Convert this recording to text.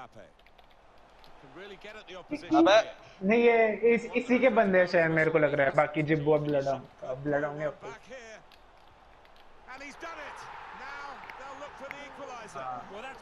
Mbappe. Can really get at the opposition. अबे नहीं ये इस, इसी के बंदे हैं शायद मेरे को लग रहा है बाकी जिब्बू और ब्लडॉन्ग ब्लडॉन्ग ने Back here. And he's done it. Now they'll look for the equalizer. हाँ। Well, that's